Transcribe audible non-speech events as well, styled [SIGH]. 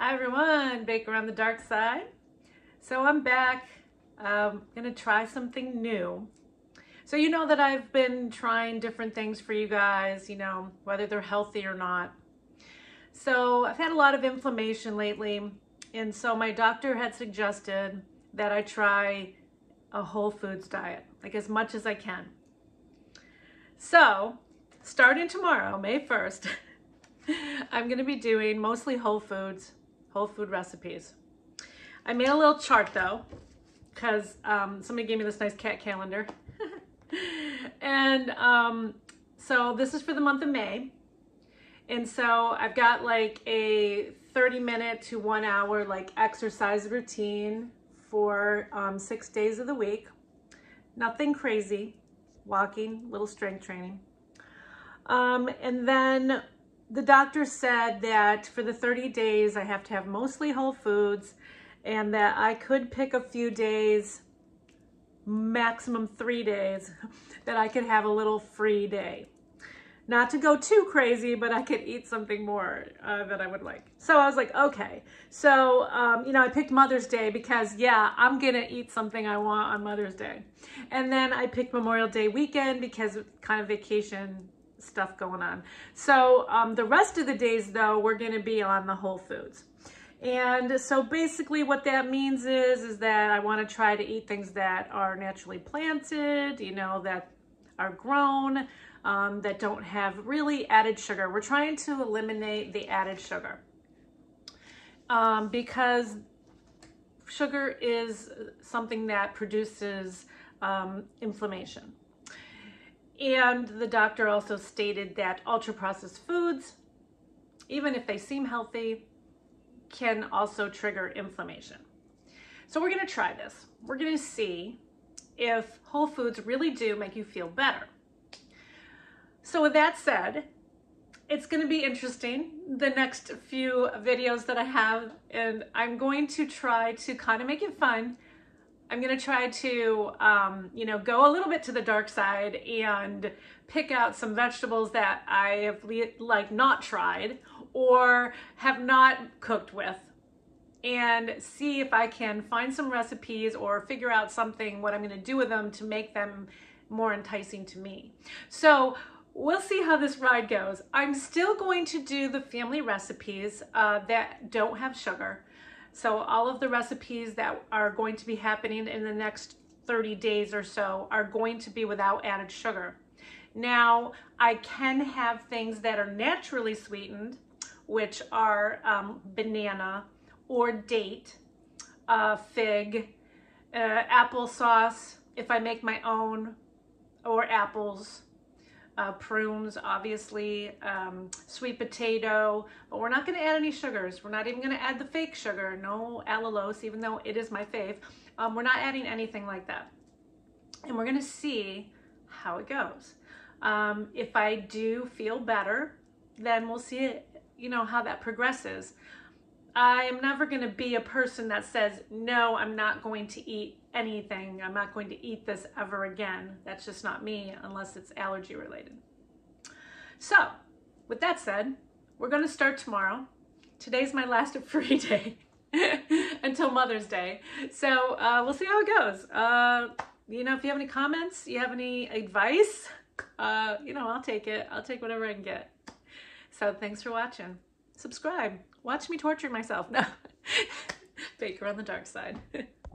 Hi everyone, Baker on the Dark Side. So I'm back. I'm gonna try something new. So you know that I've been trying different things for you guys, you know, whether they're healthy or not. So I've had a lot of inflammation lately, and so my doctor had suggested that I try a whole foods diet, like as much as I can. So starting tomorrow, May 1st, [LAUGHS] I'm gonna be doing mostly whole foods, food recipes. I made a little chart though, because um, somebody gave me this nice cat calendar. [LAUGHS] and um, so this is for the month of May. And so I've got like a 30 minute to one hour like exercise routine for um, six days of the week. Nothing crazy, walking, little strength training. Um, and then the doctor said that for the 30 days, I have to have mostly whole foods and that I could pick a few days, maximum three days, that I could have a little free day. Not to go too crazy, but I could eat something more uh, that I would like. So I was like, okay. So, um, you know, I picked Mother's Day because, yeah, I'm going to eat something I want on Mother's Day. And then I picked Memorial Day weekend because kind of vacation stuff going on. So um, the rest of the days, though, we're going to be on the Whole Foods. And so basically what that means is, is that I want to try to eat things that are naturally planted, you know, that are grown, um, that don't have really added sugar. We're trying to eliminate the added sugar um, because sugar is something that produces um, inflammation. And the doctor also stated that ultra processed foods, even if they seem healthy, can also trigger inflammation. So we're going to try this. We're going to see if whole foods really do make you feel better. So with that said, it's going to be interesting the next few videos that I have and I'm going to try to kind of make it fun I'm going to try to, um, you know, go a little bit to the dark side and pick out some vegetables that I have like not tried or have not cooked with and see if I can find some recipes or figure out something, what I'm going to do with them to make them more enticing to me. So we'll see how this ride goes. I'm still going to do the family recipes uh, that don't have sugar. So all of the recipes that are going to be happening in the next 30 days or so are going to be without added sugar. Now, I can have things that are naturally sweetened, which are um, banana or date, uh, fig, uh, applesauce, if I make my own, or apples, uh, prunes, obviously, um, sweet potato, but we're not gonna add any sugars. We're not even gonna add the fake sugar, no allulose, even though it is my fave. Um, we're not adding anything like that. And we're gonna see how it goes. Um, if I do feel better, then we'll see it, you know, how that progresses. I'm never going to be a person that says, no, I'm not going to eat anything. I'm not going to eat this ever again. That's just not me unless it's allergy related. So with that said, we're going to start tomorrow. Today's my last free [LAUGHS] day [LAUGHS] until Mother's Day. So uh, we'll see how it goes. Uh, you know, if you have any comments, you have any advice, uh, you know, I'll take it. I'll take whatever I can get. So thanks for watching. Subscribe. Watch me torture myself. [LAUGHS] No. Baker on the dark side. [LAUGHS]